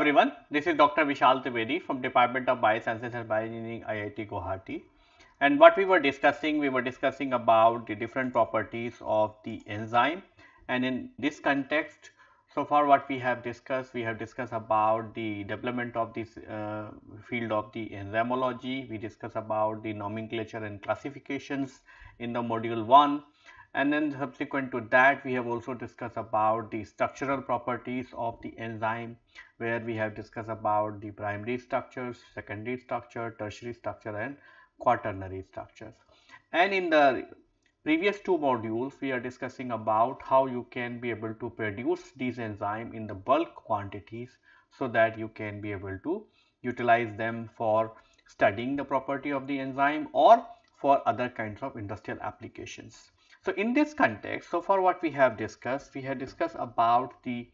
Everyone, this is Dr. Vishal Trivedi from Department of Biosciences and Bioengineering IIT Guwahati. And what we were discussing, we were discussing about the different properties of the enzyme. And in this context, so far what we have discussed, we have discussed about the development of this uh, field of the enzymology. We discussed about the nomenclature and classifications in the module 1 and then subsequent to that we have also discussed about the structural properties of the enzyme where we have discussed about the primary structures, secondary structure, tertiary structure and quaternary structures. And in the previous two modules we are discussing about how you can be able to produce these enzymes in the bulk quantities so that you can be able to utilize them for studying the property of the enzyme or for other kinds of industrial applications. So, in this context, so far what we have discussed, we have discussed about the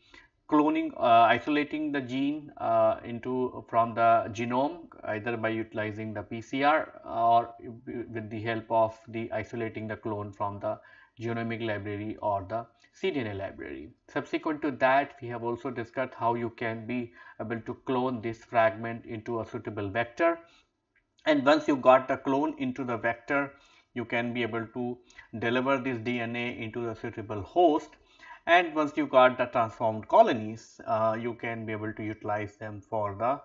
cloning, uh, isolating the gene uh, into from the genome either by utilizing the PCR or with the help of the isolating the clone from the genomic library or the cDNA library. Subsequent to that, we have also discussed how you can be able to clone this fragment into a suitable vector. And once you got the clone into the vector, you can be able to deliver this DNA into the suitable host. And once you got the transformed colonies uh, you can be able to utilize them for the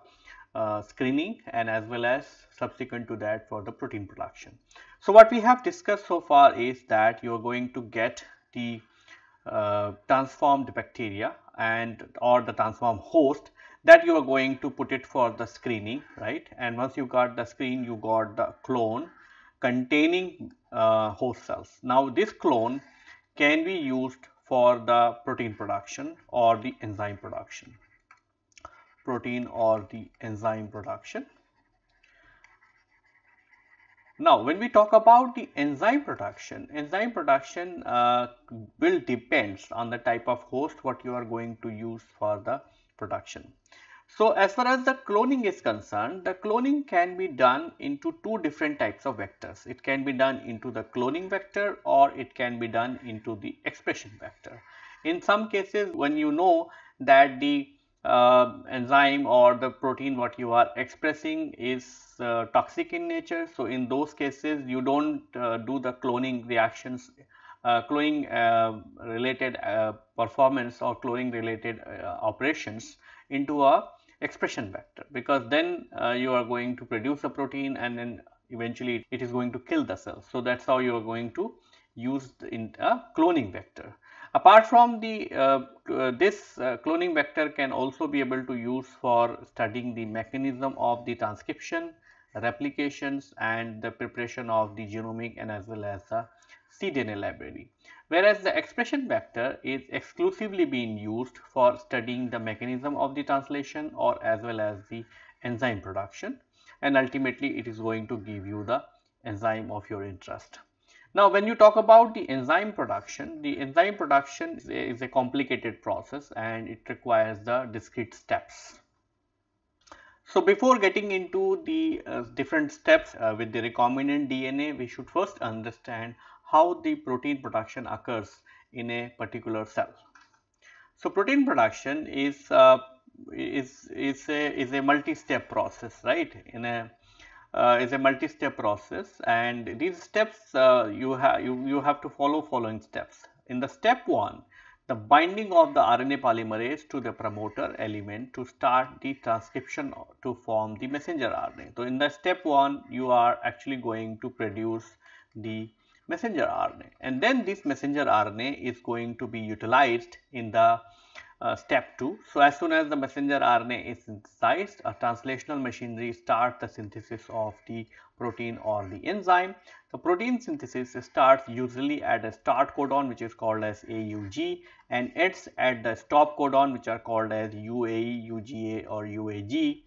uh, screening and as well as subsequent to that for the protein production. So, what we have discussed so far is that you are going to get the uh, transformed bacteria and or the transformed host that you are going to put it for the screening right? And once you got the screen you got the clone containing uh, host cells. Now, this clone can be used for the protein production or the enzyme production, protein or the enzyme production. Now, when we talk about the enzyme production, enzyme production uh, will depends on the type of host what you are going to use for the production. So, as far as the cloning is concerned, the cloning can be done into two different types of vectors. It can be done into the cloning vector or it can be done into the expression vector. In some cases, when you know that the uh, enzyme or the protein what you are expressing is uh, toxic in nature. So, in those cases you do not uh, do the cloning reactions, uh, cloning uh, related uh, performance or cloning related operations into a expression vector because then uh, you are going to produce a protein and then eventually it is going to kill the cell. So, that is how you are going to use in a cloning vector. Apart from the uh, uh, this uh, cloning vector can also be able to use for studying the mechanism of the transcription, replications and the preparation of the genomic and as well as the cDNA library whereas the expression vector is exclusively being used for studying the mechanism of the translation or as well as the enzyme production and ultimately it is going to give you the enzyme of your interest. Now, when you talk about the enzyme production, the enzyme production is a, is a complicated process and it requires the discrete steps. So, before getting into the uh, different steps uh, with the recombinant DNA, we should first understand how the protein production occurs in a particular cell. So, protein production is uh, is is a is a multi-step process, right? In a uh, is a multi-step process, and these steps uh, you have you you have to follow following steps. In the step one, the binding of the RNA polymerase to the promoter element to start the transcription to form the messenger RNA. So, in the step one, you are actually going to produce the messenger RNA and then this messenger RNA is going to be utilized in the uh, step 2. So, as soon as the messenger RNA is synthesized, a translational machinery starts the synthesis of the protein or the enzyme. The protein synthesis starts usually at a start codon which is called as AUG and ends at the stop codon which are called as UAE, UGA or UAG.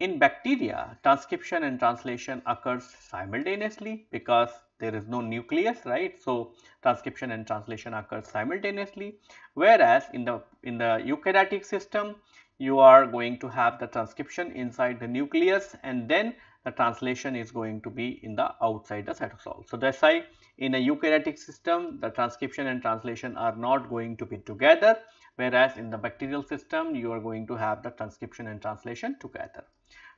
In bacteria, transcription and translation occurs simultaneously because there is no nucleus right so transcription and translation occurs simultaneously whereas in the in the eukaryotic system you are going to have the transcription inside the nucleus and then the translation is going to be in the outside the cytosol. So, that is why in a eukaryotic system the transcription and translation are not going to be together whereas in the bacterial system you are going to have the transcription and translation together.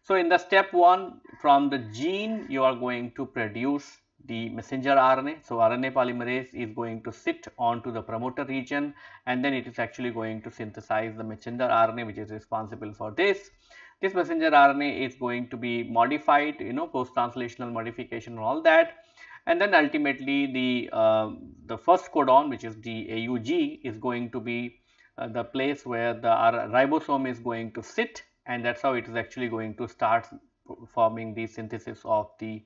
So, in the step 1 from the gene you are going to produce the messenger RNA. So, RNA polymerase is going to sit onto the promoter region and then it is actually going to synthesize the messenger RNA which is responsible for this. This messenger RNA is going to be modified, you know, post translational modification and all that. And then ultimately the, uh, the first codon which is the AUG is going to be uh, the place where the ribosome is going to sit and that is how it is actually going to start forming the synthesis of the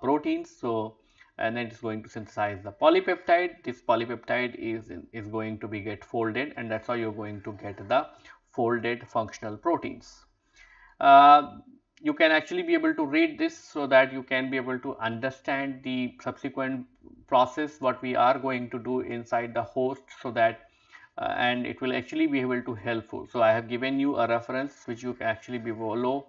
proteins. So, and then it is going to synthesize the polypeptide. This polypeptide is, is going to be get folded and that is how you are going to get the folded functional proteins. Uh, you can actually be able to read this so that you can be able to understand the subsequent process what we are going to do inside the host so that uh, and it will actually be able to helpful. So, I have given you a reference which you can actually be follow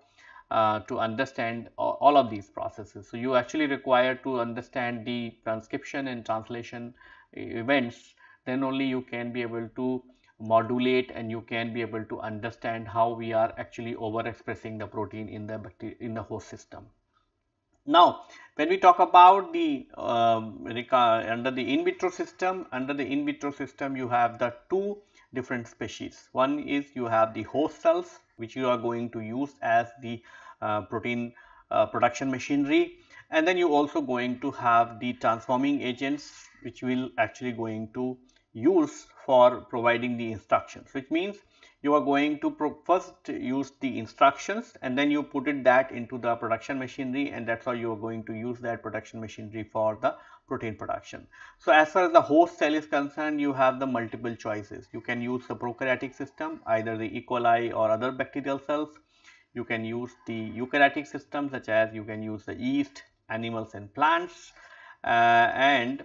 uh, to understand all of these processes. So, you actually require to understand the transcription and translation events then only you can be able to modulate and you can be able to understand how we are actually overexpressing the protein in the in the host system. Now, when we talk about the um, under the in vitro system, under the in vitro system you have the two different species. One is you have the host cells which you are going to use as the uh, protein uh, production machinery and then you also going to have the transforming agents which will actually going to use for providing the instructions which means you are going to first use the instructions and then you put it that into the production machinery and that's how you are going to use that production machinery for the protein production. So, as far as the host cell is concerned you have the multiple choices you can use the prokaryotic system either the E. coli or other bacterial cells you can use the eukaryotic system such as you can use the yeast animals and plants. Uh, and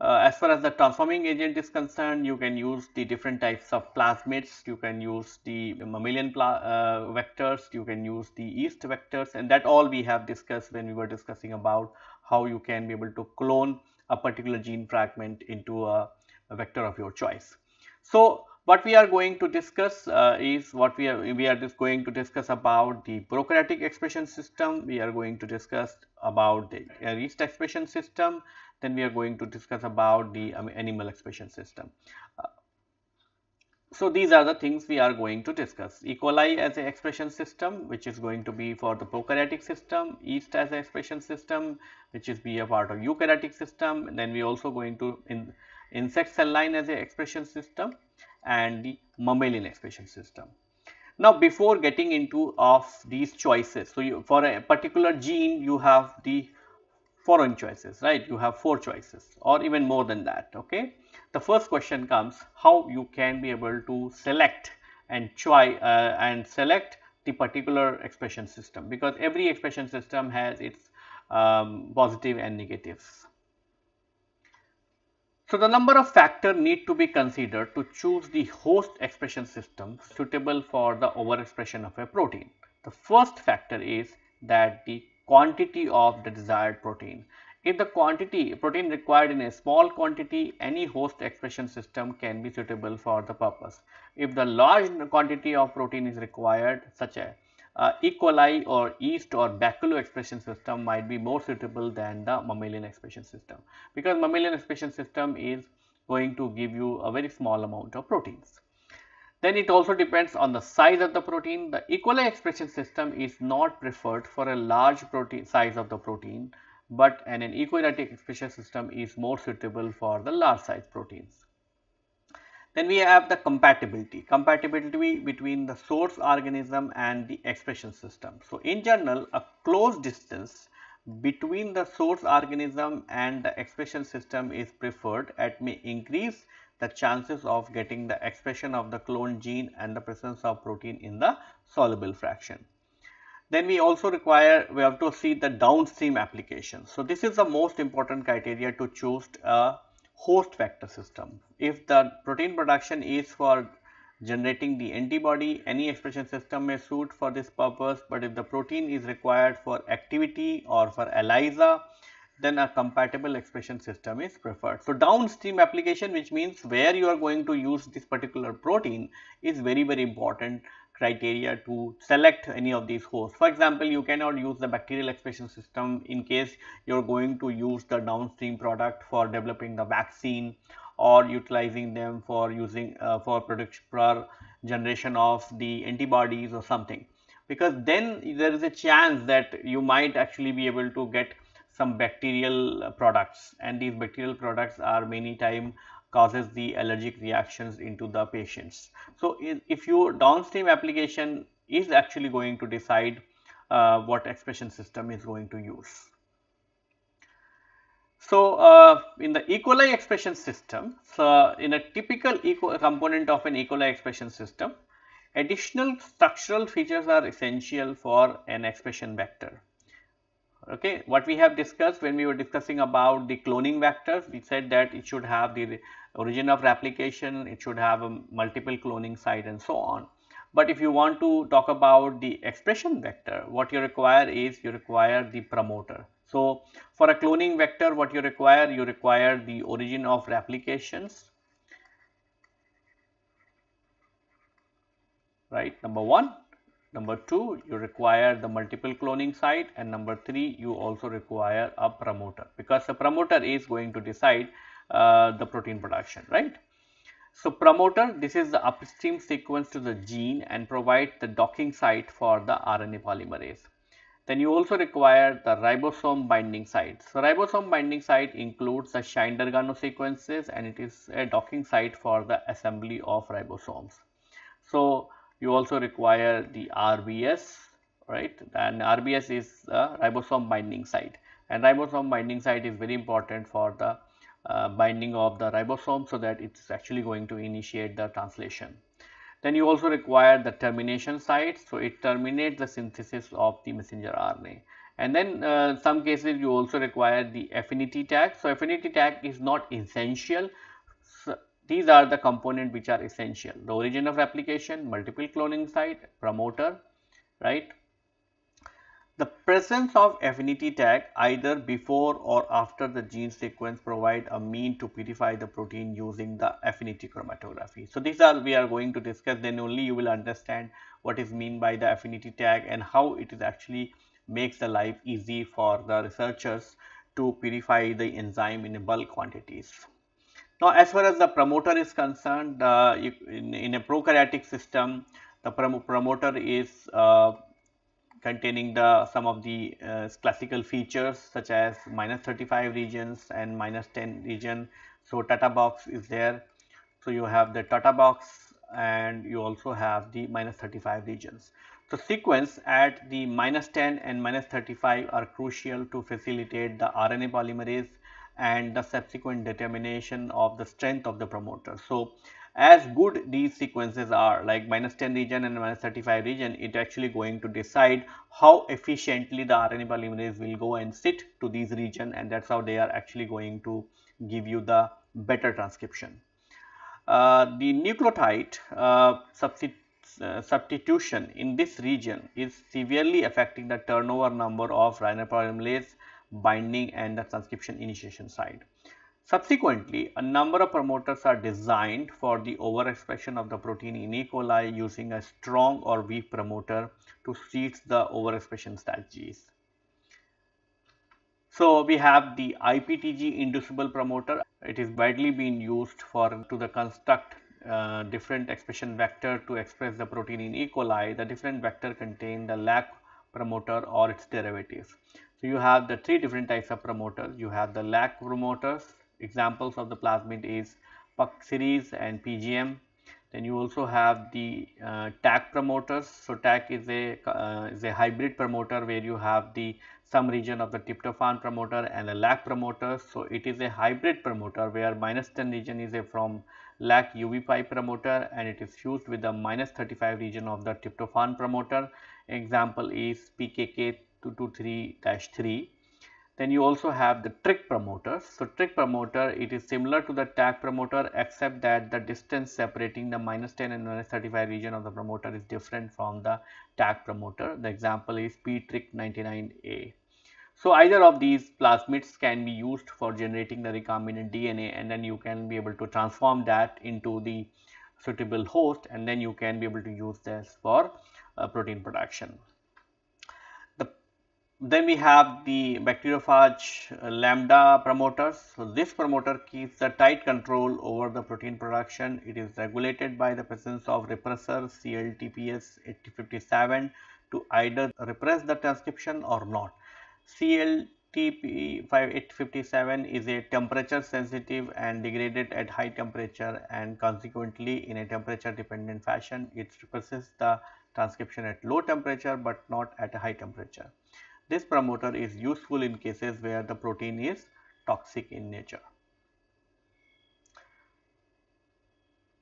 uh, as far as the transforming agent is concerned, you can use the different types of plasmids, you can use the mammalian uh, vectors, you can use the yeast vectors. And that all we have discussed when we were discussing about how you can be able to clone a particular gene fragment into a, a vector of your choice. So, what we are going to discuss uh, is what we are we are just going to discuss about the prokaryotic expression system we are going to discuss about the yeast expression system then we are going to discuss about the um, animal expression system. So, these are the things we are going to discuss. E. coli as an expression system which is going to be for the prokaryotic system, yeast as an expression system which is be a part of eukaryotic system and then we also going to in insect cell line as an expression system and the mammalian expression system. Now, before getting into of these choices, so you, for a particular gene you have the foreign choices right? You have four choices or even more than that okay? The first question comes how you can be able to select and try uh, and select the particular expression system because every expression system has its um, positive and negatives so the number of factors need to be considered to choose the host expression system suitable for the overexpression of a protein the first factor is that the quantity of the desired protein. If the quantity protein required in a small quantity, any host expression system can be suitable for the purpose. If the large quantity of protein is required, such as uh, E. coli or yeast or bacillo expression system might be more suitable than the mammalian expression system because mammalian expression system is going to give you a very small amount of proteins. Then it also depends on the size of the protein. The E. coli expression system is not preferred for a large protein size of the protein, but an, an expression system is more suitable for the large size proteins. Then we have the compatibility, compatibility between the source organism and the expression system. So, in general, a close distance between the source organism and the expression system is preferred and may increase the chances of getting the expression of the cloned gene and the presence of protein in the soluble fraction. Then we also require, we have to see the downstream application. So, this is the most important criteria to choose a host vector system. If the protein production is for generating the antibody, any expression system may suit for this purpose, but if the protein is required for activity or for ELISA, then a compatible expression system is preferred. So, downstream application which means where you are going to use this particular protein is very very important criteria to select any of these hosts. For example, you cannot use the bacterial expression system in case you are going to use the downstream product for developing the vaccine or utilizing them for using uh, for production for generation of the antibodies or something because then there is a chance that you might actually be able to get some bacterial products and these bacterial products are many time causes the allergic reactions into the patients. So, if your downstream application is actually going to decide uh, what expression system is going to use. So, uh, in the E. coli expression system, so in a typical e component of an E. coli expression system, additional structural features are essential for an expression vector. Okay, what we have discussed when we were discussing about the cloning vectors, we said that it should have the origin of replication, it should have a multiple cloning site and so on. But if you want to talk about the expression vector, what you require is you require the promoter. So, for a cloning vector what you require? You require the origin of replications, right number 1. Number 2 you require the multiple cloning site and number 3 you also require a promoter because the promoter is going to decide Uh, the protein production right. So, promoter this is the upstream sequence to the gene and provide the docking site for the RNA polymerase. Then you also require the ribosome binding site. So, ribosome binding site includes the Shine-Dargano sequences and it is a docking site for the assembly of ribosomes. So, you also require the RBS, right? And RBS is the ribosome binding site and ribosome binding site is very important for the uh, binding of the ribosome so that it's actually going to initiate the translation. Then you also require the termination site. So, it terminates the synthesis of the messenger RNA. And then uh, some cases you also require the affinity tag. So, affinity tag is not essential. So, these are the components which are essential. The origin of replication, multiple cloning site, promoter, right. The presence of affinity tag either before or after the gene sequence provide a mean to purify the protein using the affinity chromatography. So, these are we are going to discuss then only you will understand what is mean by the affinity tag and how it is actually makes the life easy for the researchers to purify the enzyme in bulk quantities. Now, as far as the promoter is concerned, uh, in, in, a prokaryotic system, the prom promoter is uh, containing the some of the uh, classical features such as minus 35 regions and minus 10 region. So, Tata box is there. So, you have the Tata box and you also have the minus 35 regions. So, sequence at the minus 10 and minus 35 are crucial to facilitate the RNA polymerase and the subsequent determination of the strength of the promoter. So, as good these sequences are like minus 10 region and minus 35 region it actually going to decide how efficiently the RNA polymerase will go and sit to these region and that is how they are actually going to give you the better transcription. Uh, the nucleotide uh, uh, substitution in this region is severely affecting the turnover number of RNA polymerase binding and the transcription initiation site. Subsequently, a number of promoters are designed for the overexpression of the protein in E. coli using a strong or weak promoter to seize the overexpression strategies. So, we have the IPTG inducible promoter. It is widely being used for to the construct uh, different expression vector to express the protein in E. coli. The different vector contain the lac promoter or its derivatives. So, you have the three different types of promoters. You have the lac promoters, Examples of the plasmid is PUC series and PGM. Then you also have the uh, TAC promoters. So TAC is a uh, is a hybrid promoter where you have the some region of the tryptophan promoter and a LAC promoter. So it is a hybrid promoter where minus 10 region is a from LAC UV5 promoter and it is fused with the minus 35 region of the tryptophan promoter. Example is PKK 223-3 then you also have the TRIC promoters. So TRIC promoter, it is similar to the TAC promoter except that the distance separating the minus 10 and minus 35 region of the promoter is different from the TAC promoter. The example is PTRIC 99A. So either of these plasmids can be used for generating the recombinant DNA and then you can be able to transform that into the suitable host and then you can be able to use this for uh, protein production. The, then we have the bacteriophage lambda promoters. So this promoter keeps the tight control over the protein production. It is regulated by the presence of repressor CLTPS 8057 to either repress the transcription or not. CLTP5857 is a temperature sensitive and degraded at high temperature and consequently in a temperature dependent fashion it represses the transcription at low temperature but not at a high temperature. This promoter is useful in cases where the protein is toxic in nature.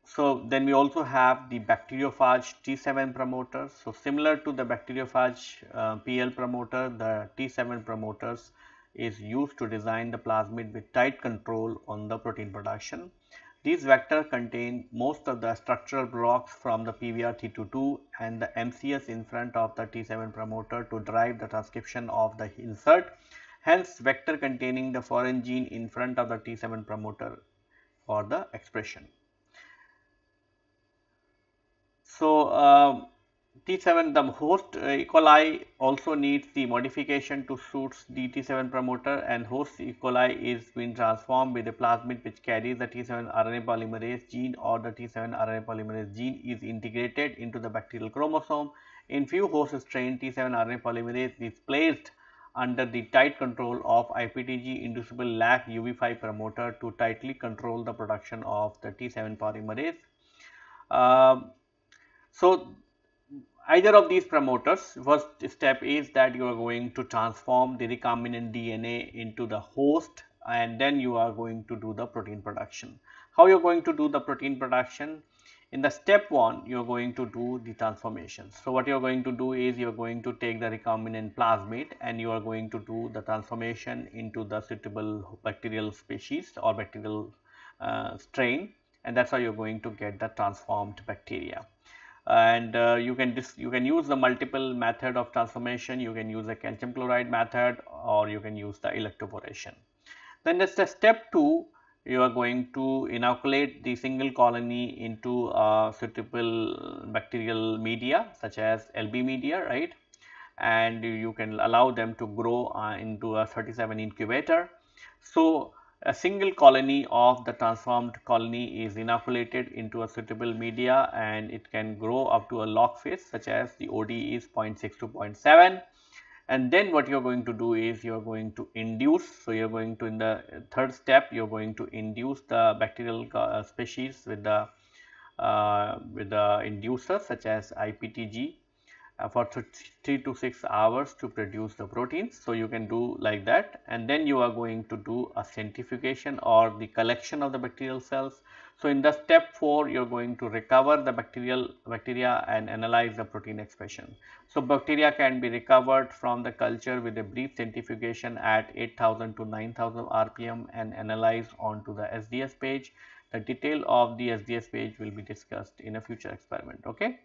So then we also have the bacteriophage T7 promoter. So similar to the bacteriophage uh, PL promoter, the T7 promoters is used to design the plasmid with tight control on the protein production. These vectors contain most of the structural blocks from the PVR T22 and the MCS in front of the T7 promoter to drive the transcription of the insert. Hence, vector containing the foreign gene in front of the T7 promoter for the expression. So, uh, T7 the host uh, E. coli also needs the modification to suit the T7 promoter and host E. coli is being transformed with a plasmid which carries the T7 RNA polymerase gene or the T7 RNA polymerase gene is integrated into the bacterial chromosome. In few host strain T7 RNA polymerase is placed under the tight control of IPTG inducible lac UV5 promoter to tightly control the production of the T7 polymerase. Uh, so, either of these promoters first step is that you are going to transform the recombinant DNA into the host and then you are going to do the protein production. How you are going to do the protein production? In the step 1 you are going to do the transformation. So, what you are going to do is you are going to take the recombinant plasmid and you are going to do the transformation into the suitable bacterial species or bacterial uh, strain and that is how you are going to get the transformed bacteria and uh, you can you can use the multiple method of transformation. You can use the calcium chloride method or you can use the electroporation. Then that's the step 2 you are going to inoculate the single colony into a suitable bacterial media such as LB media right? And you can allow them to grow uh, into a 37 incubator. So a single colony of the transformed colony is inoculated into a suitable media and it can grow up to a log phase such as the OD is 0.6 to 0.7 and then what you are going to do is you are going to induce. So, you are going to in the third step you are going to induce the bacterial uh, species with the uh, with the inducer such as IPTG Uh, for 3 to 6 hours to produce the proteins. So, you can do like that and then you are going to do a centrifugation or the collection of the bacterial cells. So, in the step 4 you are going to recover the bacterial bacteria and analyze the protein expression. So, bacteria can be recovered from the culture with a brief centrifugation at 8000 to 9000 rpm and analyzed onto the SDS page. The detail of the SDS page will be discussed in a future experiment. Okay.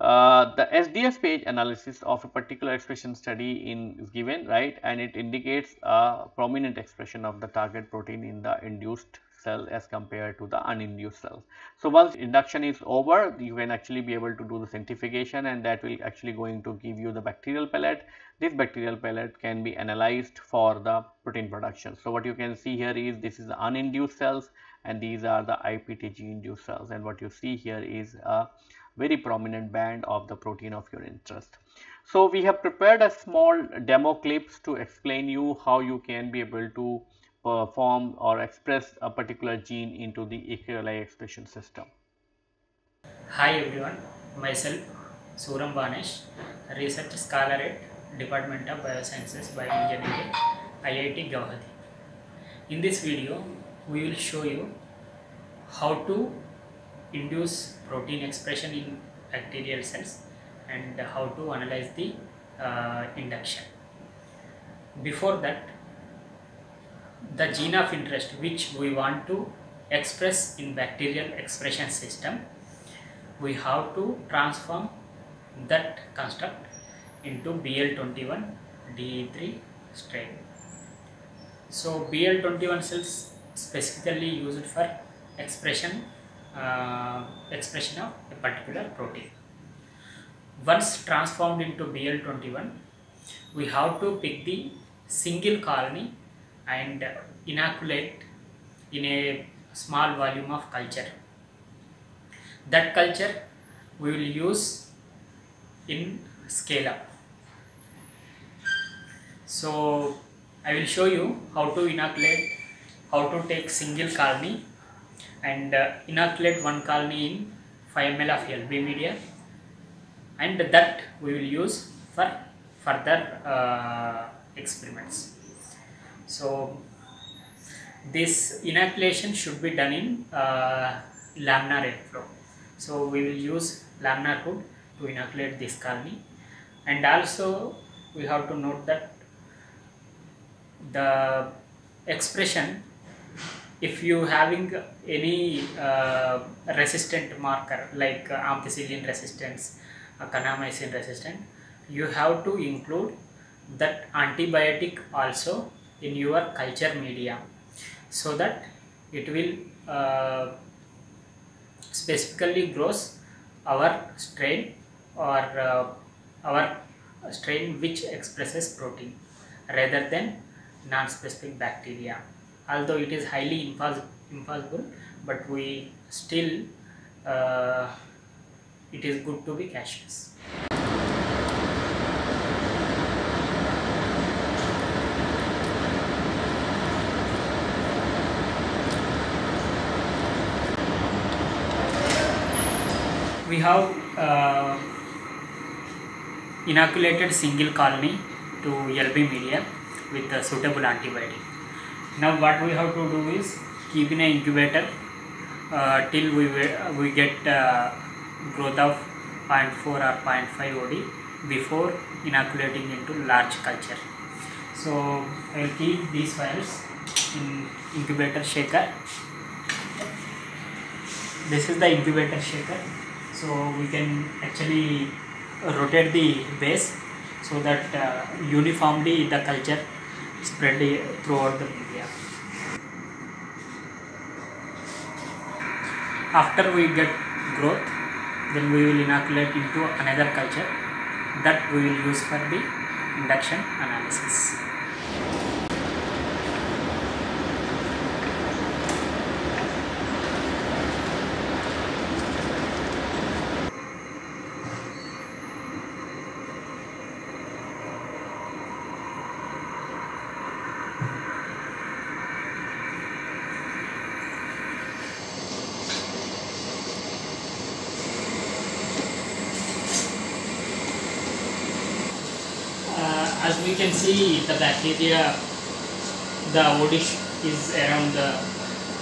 Uh, the SDS page analysis of a particular expression study in is given right and it indicates a prominent expression of the target protein in the induced cell as compared to the uninduced cell. So, once induction is over you can actually be able to do the centrifugation and that will actually going to give you the bacterial pellet. This bacterial pellet can be analyzed for the protein production. So, what you can see here is this is the uninduced cells and these are the IPTG induced cells and what you see here is a very prominent band of the protein of your interest. So, we have prepared a small demo clips to explain you how you can be able to perform or express a particular gene into the coli expression system. Hi everyone, myself Suram Banesh, research scholar at Department of Biosciences Bioengineering, IIT Guwahati. In this video, we will show you how to induce protein expression in bacterial cells and how to analyze the uh, induction. Before that, the gene of interest which we want to express in bacterial expression system, we have to transform that construct into BL21, DE3 strain. So BL21 cells specifically used for expression uh, expression of a particular protein. Once transformed into BL21, we have to pick the single colony and inoculate in a small volume of culture. That culture we will use in scale up. So I will show you how to inoculate, how to take single colony and uh, inoculate one colony in 5 ml of LB media and that we will use for further uh, experiments. So this inoculation should be done in uh, laminar airflow. So we will use laminar hood to inoculate this colony and also we have to note that the expression if you having any uh, resistant marker like uh, ampicillin resistance uh, kanamycin resistant you have to include that antibiotic also in your culture media. So that it will uh, specifically grows our strain or uh, our strain which expresses protein rather than non-specific bacteria although it is highly impossible, but we still uh, it is good to be cautious we have uh, inoculated single colony to LB media with a suitable antibiotic. Now what we have to do is keep in an incubator uh, till we, we get uh, growth of 0.4 or 0.5 OD before inoculating into large culture. So I will keep these files in incubator shaker. This is the incubator shaker. So we can actually rotate the base so that uh, uniformly the culture spread throughout the media. After we get growth, then we will inoculate into another culture that we will use for the induction analysis. uh, as we can see the bacteria the OD is around the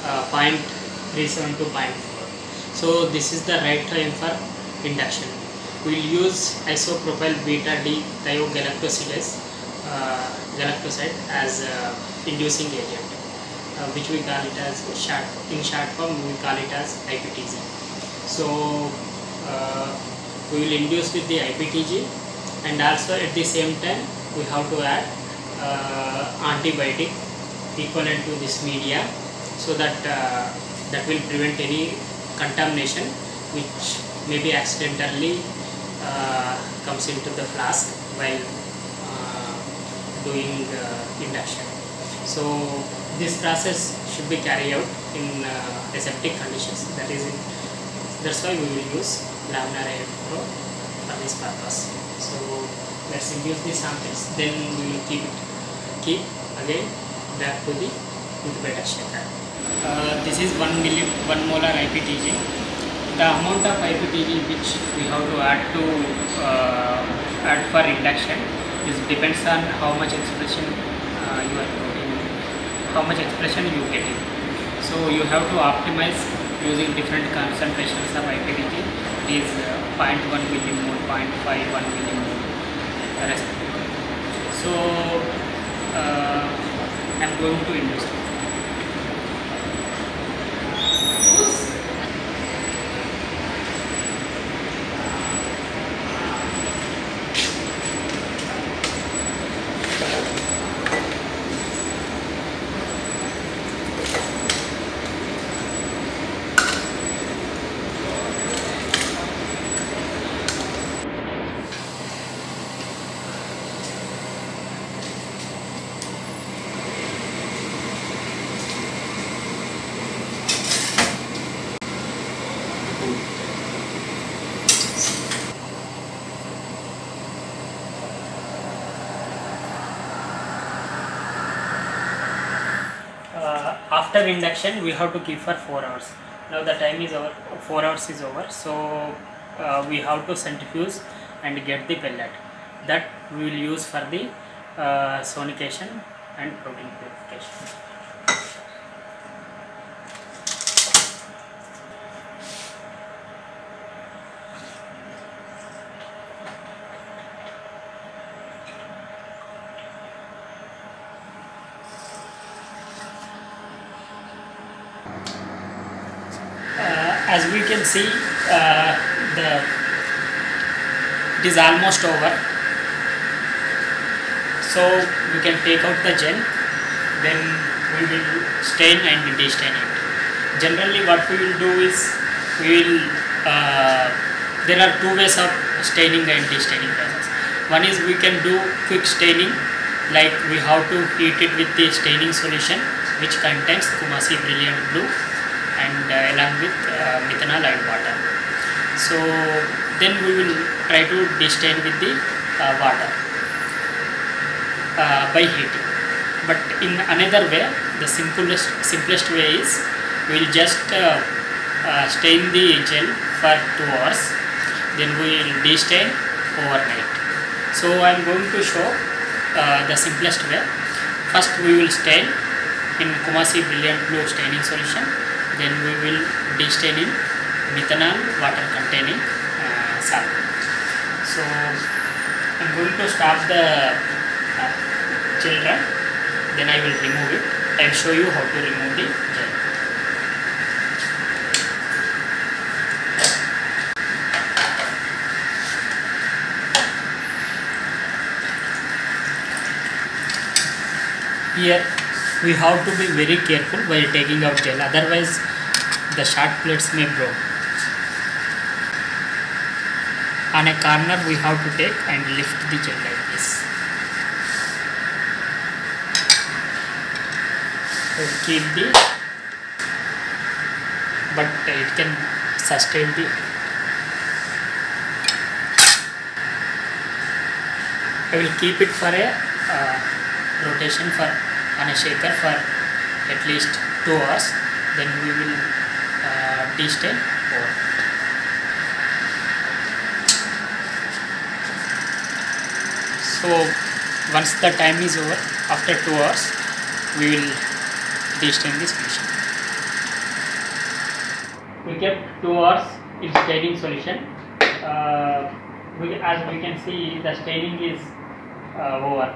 uh, 0.37 to 0.4 so this is the right time for induction. We'll use isopropyl beta d thiogalactosidase uh, galactoside as uh, inducing agent uh, which we call it as short in short form we call it as IPTG so uh, we will induce with the IPTG and also at the same time we have to add uh, antibiotic equivalent to this media so that uh, that will prevent any contamination which may be accidentally uh, comes into the flask while uh, doing induction. So this process should be carried out in uh, aseptic conditions. That is in, that's why we will use laminar airflow for this purpose. So let's induce the samples then we will keep it. Keep again back to the incubator shaker uh, this is 1 milli 1 molar IPTG the amount of IPTG which we have to add to uh, add for induction is depends on how much expression uh, you are putting how much expression you get in. So you have to optimize using different concentrations of IPTG it is uh, 0.1 millimole 0.5 1 millimole so uh, I'm going to induce it. After induction we have to keep for 4 hours. Now the time is over 4 hours is over. So uh, we have to centrifuge and get the pellet. That we will use for the uh, sonication and protein purification uh, as we can see uh, the it is almost over. So we can take out the gel. Then we will stain and destain it. Generally what we will do is we will uh, there are two ways of staining and destaining process. One is we can do quick staining like we have to heat it with the staining solution which contains Kumasi brilliant blue and uh, along with methanol and water. So then we will try to destain with the uh, water uh, by heating. But in another way, the simplest simplest way is we will just uh, uh, stain the gel for two hours, then we will destain overnight. So I am going to show uh, the simplest way. First we will stain in Kumasi Brilliant Blue staining solution then we will destain in methanol water containing uh. So I am going to stop the uh, children then I will remove it. I will show you how to remove the gel. Here we have to be very careful while taking out gel otherwise the sharp plates may break. On a corner we have to take and lift the gel like this. So keep the but it can sustain the I will keep it for a uh, rotation for on a shaker for at least 2 hours then we will destain over. So once the time is over after 2 hours we will destain this solution. We kept 2 hours in staining solution. Uh, we, as we can see the staining is uh, over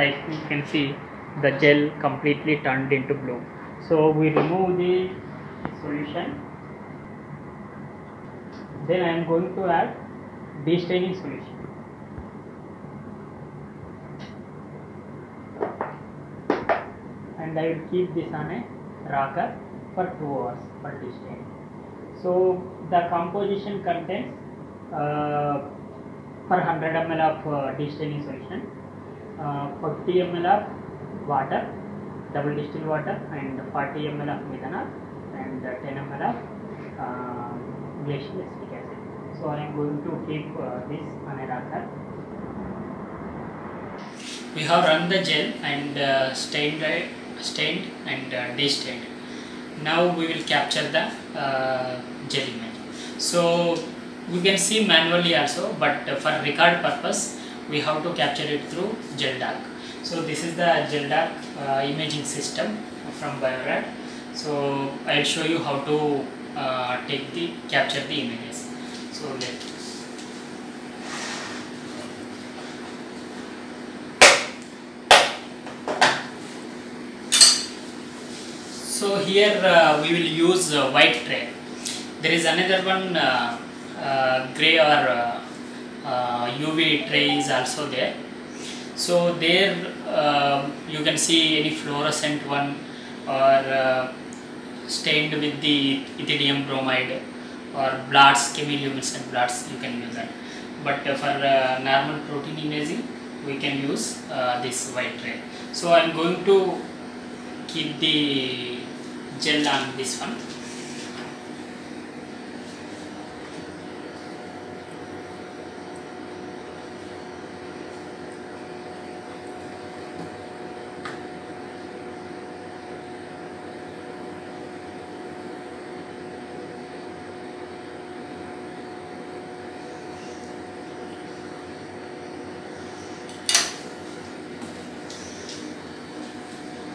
like you can see the gel completely turned into blue so we remove the solution then I am going to add destaining solution and I will keep this on a rocker for 2 hours for destaining so the composition contains uh, for 100 ml of uh, destaining solution uh, 40 ml of water double distilled water and 40 ml of methanol and uh, 10 ml of uh, glacial acetic so i am going to keep uh, this on a rocker we have run the gel and uh, stained it- stained and uh, destained. Now we will capture the uh, gel image. So we can see manually also but uh, for record purpose we have to capture it through gel dark. So this is the gel dark uh, imaging system from biorad so i'll show you how to uh, take the capture the images so here uh, we will use uh, white tray. There is another one uh, uh, gray or uh, uh, uv tray is also there. So there uh, you can see any fluorescent one or uh, stained with the ethidium bromide or blots chemiluminescent blots you can use that. But uh, for uh, normal protein imaging we can use uh, this white tray so i am going to keep the gel on this one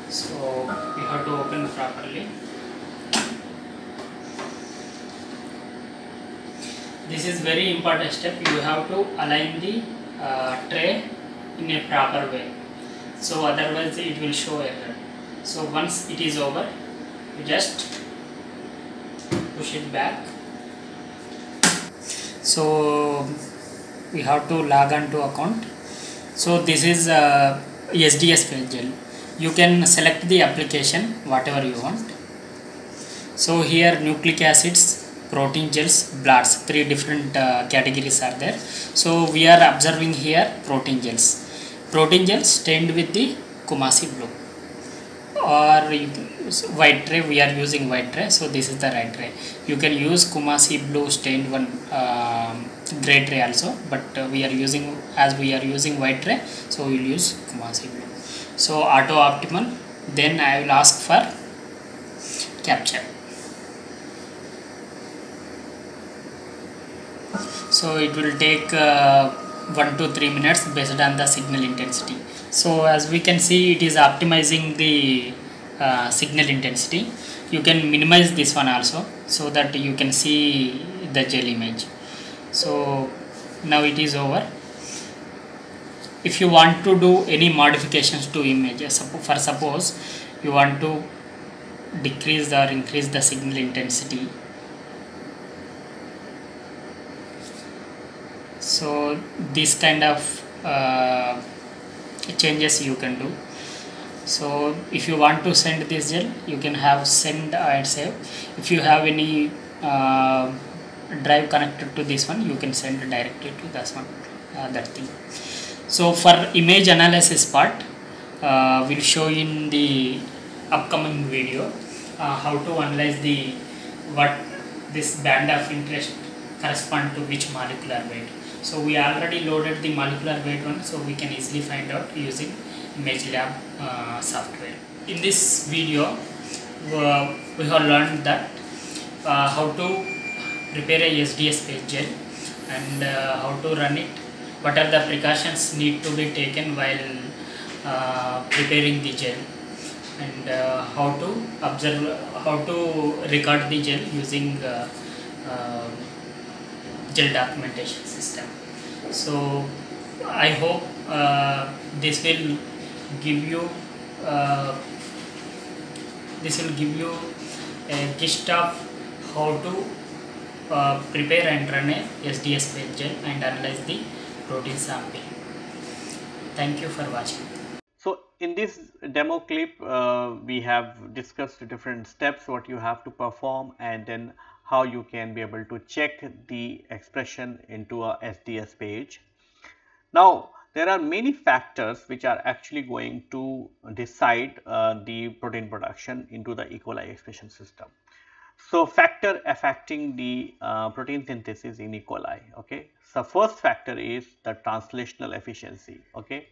so we have to open properly this is very important step. You have to align the uh, tray in a proper way. So otherwise it will show error so once it is over you just push it back. So we have to log on to account. So this is uh, SDS page you can select the application whatever you want. So here nucleic acids protein gels bloods three different uh, categories are there. So we are observing here protein gels. Protein gels stained with the kumasi blue. Or white tray. We are using white tray. So this is the right tray. You can use kumasi blue stained one um, gray tray also. But uh, we are using as we are using white tray so we will use kumasi blue. So auto optimal. Then i will ask for capture so it will take uh, 1 to 3 minutes based on the signal intensity. So as we can see it is optimizing the uh, signal intensity. You can minimize this one also so that you can see the gel image. So now it is over. If you want to do any modifications to image for suppose you want to decrease or increase the signal intensity so this kind of uh, changes you can do. So if you want to send this gel you can have send and save. If you have any uh, drive connected to this one you can send directly to this one uh, that thing. So for image analysis part uh, we'll show in the upcoming video uh, how to analyze the what this band of interest correspond to which molecular weight so we already loaded the molecular weight one so we can easily find out using ImageLab uh, software. In this video uh, we have learned that uh, how to prepare a SDS page gel and uh, how to run it what are the precautions need to be taken while uh, preparing the gel and uh, how to observe how to record the gel using uh, uh, gel documentation system so i hope uh, this will give you uh, this will give you a gist of how to uh, prepare and run a SDS page and analyze the protein sample. Thank you for watching. So in this demo clip, uh, we have discussed different steps what you have to perform and then how you can be able to check the expression into a SDS page. Now there are many factors which are actually going to decide uh, the protein production into the E. coli expression system. So factor affecting the uh, protein synthesis in E. coli, okay. So first factor is the translational efficiency, okay.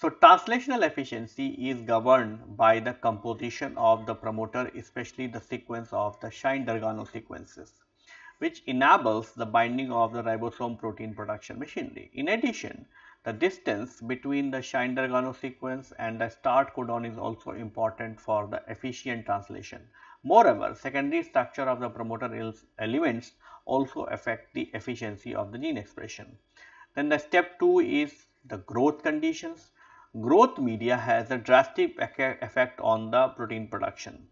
So translational efficiency is governed by the composition of the promoter, especially the sequence of the Shine-Dargano sequences, which enables the binding of the ribosome protein production machinery. In addition, the distance between the Shine-Dargano sequence and the start codon is also important for the efficient translation. Moreover, secondary structure of the promoter elements also affect the efficiency of the gene expression. Then the step 2 is the growth conditions. Growth media has a drastic effect on the protein production.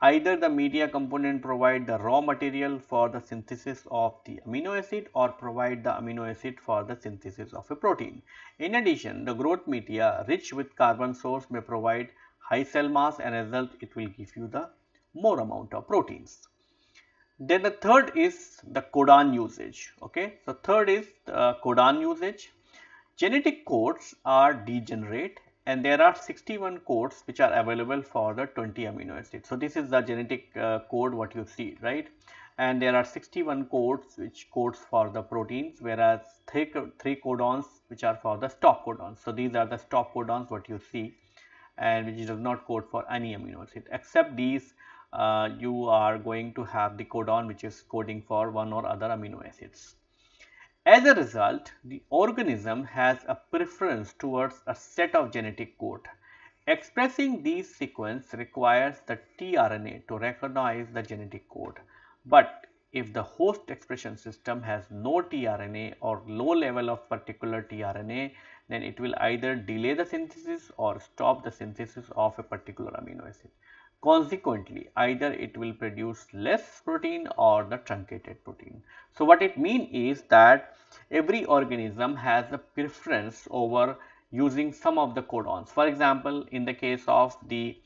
Either the media component provide the raw material for the synthesis of the amino acid or provide the amino acid for the synthesis of a protein. In addition, the growth media rich with carbon source may provide high cell mass and result it will give you the more amount of proteins. Then the third is the codon usage. Okay, so third is the codon usage. Genetic codes are degenerate and there are 61 codes which are available for the 20 amino acids. So this is the genetic uh, code what you see right and there are 61 codes which codes for the proteins whereas three, three codons which are for the stop codons. So these are the stop codons what you see and which does not code for any amino acid except these uh, you are going to have the codon which is coding for one or other amino acids. As a result, the organism has a preference towards a set of genetic code. Expressing these sequence requires the tRNA to recognize the genetic code. But if the host expression system has no tRNA or low level of particular tRNA, then it will either delay the synthesis or stop the synthesis of a particular amino acid. Consequently, either it will produce less protein or the truncated protein. So, what it means is that every organism has a preference over using some of the codons. For example, in the case of the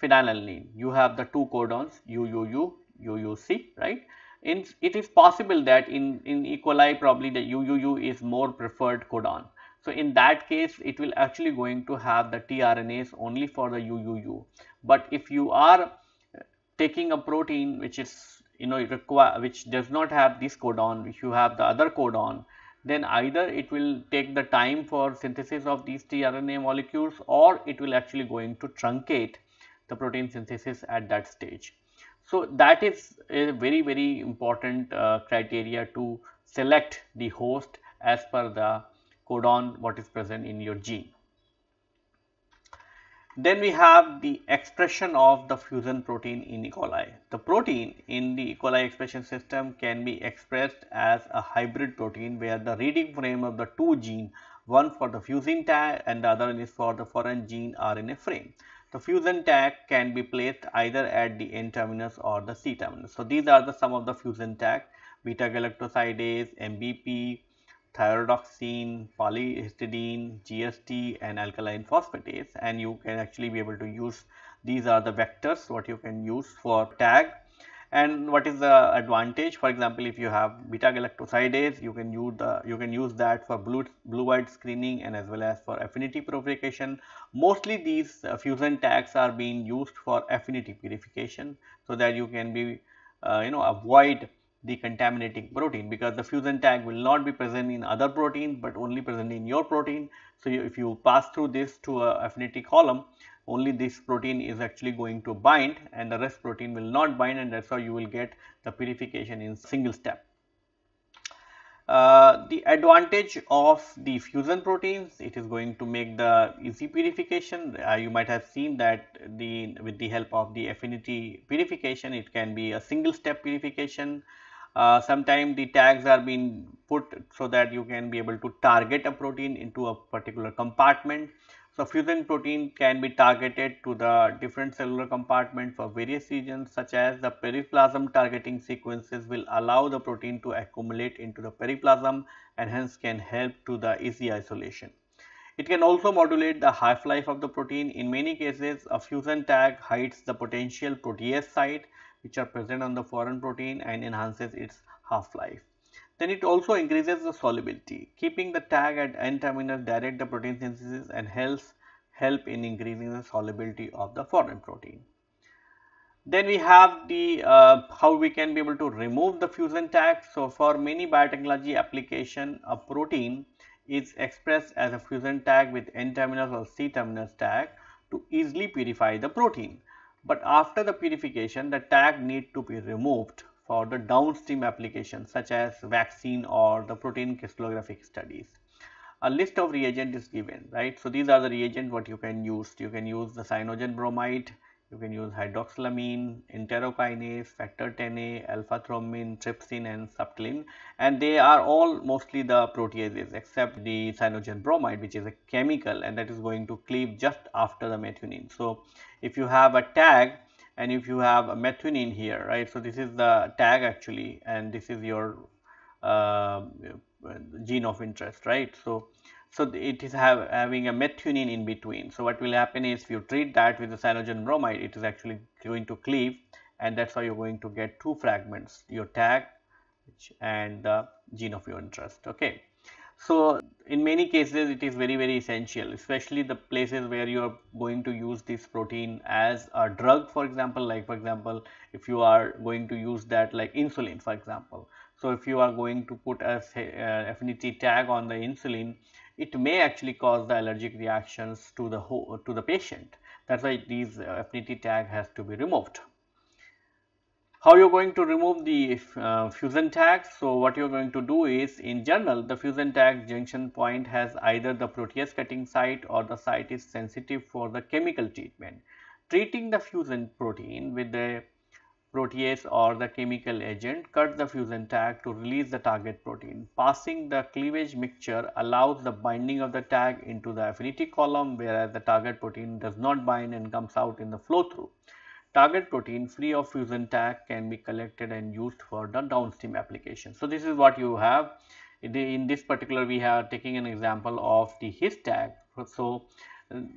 phenylalanine, you have the two codons UUU, UUC, right? In, it is possible that in, in E. coli probably the UUU is more preferred codon. So, in that case it will actually going to have the tRNAs only for the UUU. But if you are taking a protein which is you know require which does not have this codon, if you have the other codon, then either it will take the time for synthesis of these tRNA molecules or it will actually going to truncate the protein synthesis at that stage. So, that is a very very important uh, criteria to select the host as per the codon what is present in your gene. Then we have the expression of the fusion protein in E. coli. The protein in the E. coli expression system can be expressed as a hybrid protein where the reading frame of the two gene, one for the fusin tag and the other one is for the foreign gene are in a frame. The fusion tag can be placed either at the N terminus or the C terminus. So, these are the some of the fusion tag beta galactosidase, MBP, thyrodoxine, polyhistidine, GST and alkaline phosphatase. And you can actually be able to use these are the vectors what you can use for tag. And what is the advantage? For example if you have beta galactosidase you can use the you can use that for blue blue white screening and as well as for affinity purification. Mostly these uh, fusion tags are being used for affinity purification so that you can be uh, you know avoid the contaminating protein because the fusion tag will not be present in other protein but only present in your protein. So, you, if you pass through this to a affinity column only this protein is actually going to bind and the rest protein will not bind and that is how you will get the purification in single step. Uh, the advantage of the fusion proteins it is going to make the easy purification uh, you might have seen that the with the help of the affinity purification it can be a single step purification uh, sometimes the tags are being put so that you can be able to target a protein into a particular compartment. So, fusion protein can be targeted to the different cellular compartment for various regions such as the periplasm targeting sequences will allow the protein to accumulate into the periplasm and hence can help to the easy isolation. It can also modulate the half life of the protein. In many cases, a fusion tag hides the potential protease site which are present on the foreign protein and enhances its half-life. Then it also increases the solubility. Keeping the tag at N terminus direct the protein synthesis and helps help in increasing the solubility of the foreign protein. Then we have the uh, how we can be able to remove the fusion tag. So, for many biotechnology application a protein is expressed as a fusion tag with N terminus or C terminus tag to easily purify the protein but after the purification the tag need to be removed for the downstream applications such as vaccine or the protein crystallographic studies. A list of reagent is given, right. So, these are the reagent what you can use. You can use the cyanogen bromide, you can use hydroxylamine, enterokinase, factor 10A, alpha thrombin, trypsin and subtilin and they are all mostly the proteases except the cyanogen bromide which is a chemical and that is going to cleave just after the methionine. So, if you have a tag and if you have a methionine here right. So, this is the tag actually and this is your uh, gene of interest right. So, so it is have, having a methionine in between. So what will happen is if you treat that with the cyanogen bromide, it is actually going to cleave and that's how you're going to get two fragments, your tag and the gene of your interest. Okay. So in many cases it is very very essential especially the places where you are going to use this protein as a drug for example like for example if you are going to use that like insulin for example. So if you are going to put a uh, affinity tag on the insulin it may actually cause the allergic reactions to the to the patient. That's why these uh, affinity tag has to be removed. how you're going to remove the uh, fusion tag so what you're going to do is in general the fusion tag junction point has either the protease cutting site or the site is sensitive for the chemical treatment treating the fusion protein with the protease or the chemical agent cut the fusion tag to release the target protein. Passing the cleavage mixture allows the binding of the tag into the affinity column whereas the target protein does not bind and comes out in the flow through. Target protein free of fusion tag can be collected and used for the downstream application. So, this is what you have. In this particular, we are taking an example of the his tag. So,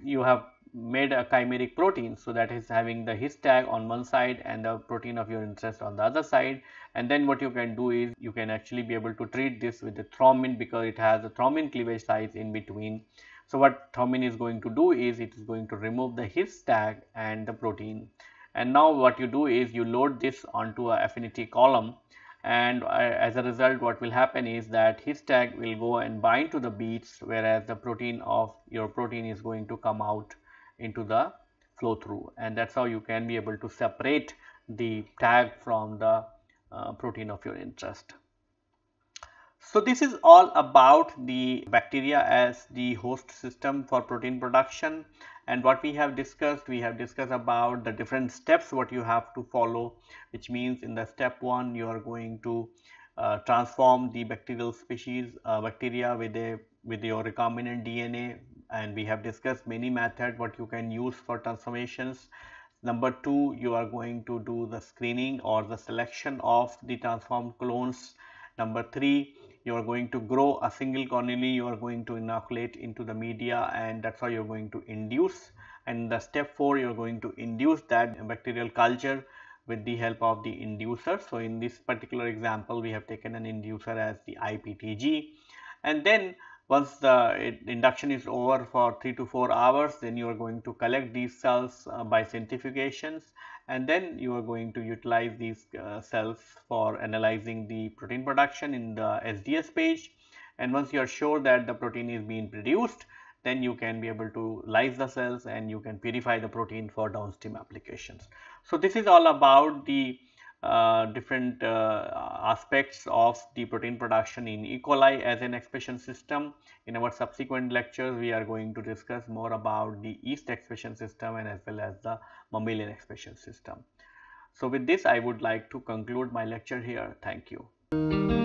you have made a chimeric protein. So, that is having the his tag on one side and the protein of your interest on the other side. And then what you can do is you can actually be able to treat this with the thrombin because it has a thrombin cleavage sites in between. So, what thrombin is going to do is it is going to remove the his tag and the protein and now what you do is you load this onto a affinity column and uh, as a result what will happen is that his tag will go and bind to the beads whereas the protein of your protein is going to come out into the flow through and that's how you can be able to separate the tag from the uh, protein of your interest. So this is all about the bacteria as the host system for protein production and what we have discussed we have discussed about the different steps what you have to follow which means in the step 1 you are going to uh, transform the bacterial species uh, bacteria with a with your recombinant DNA and we have discussed many methods what you can use for transformations. Number 2 you are going to do the screening or the selection of the transformed clones. Number 3 you are going to grow a single colony you are going to inoculate into the media and that's how you're going to induce. And the step 4 you're going to induce that bacterial culture with the help of the inducer. So, in this particular example we have taken an inducer as the IPTG and then once the induction is over for 3 to 4 hours then you are going to collect these cells uh, by centrifugations and then you are going to utilize these uh, cells for analyzing the protein production in the SDS page and once you are sure that the protein is being produced then you can be able to lyse the cells and you can purify the protein for downstream applications. So, this is all about the uh, different uh, aspects of the protein production in E. coli as an expression system. In our subsequent lectures, we are going to discuss more about the yeast expression system and as well as the mammalian expression system. So, with this I would like to conclude my lecture here. Thank you.